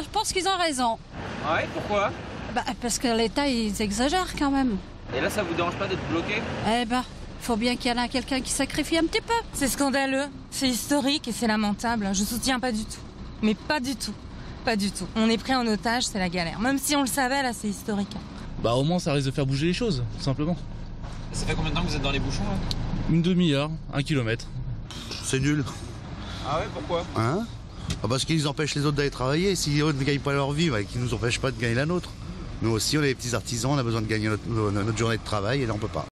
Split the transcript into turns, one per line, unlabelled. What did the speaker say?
Je pense qu'ils ont raison.
Ah ouais, pourquoi?
Bah, parce que l'État, ils exagèrent quand même.
Et là, ça vous dérange pas d'être bloqué?
Eh ben, faut bien qu'il y en ait quelqu'un qui sacrifie un petit peu.
C'est scandaleux, c'est historique et c'est lamentable. Je soutiens pas du tout. Mais pas du tout. Pas du tout. On est pris en otage, c'est la galère. Même si on le savait, là, c'est historique.
Bah au moins ça risque de faire bouger les choses, tout simplement.
Ça fait combien de temps que vous êtes dans les bouchons là?
Une demi-heure, un kilomètre.
C'est nul.
Ah ouais, pourquoi?
Hein? Ah, Parce qu'ils empêchent les autres d'aller travailler. Si eux ne gagnent pas leur vie, bah, qu'ils nous empêchent pas de gagner la nôtre. Nous aussi, on est des petits artisans, on a besoin de gagner notre, notre journée de travail et là, on peut pas.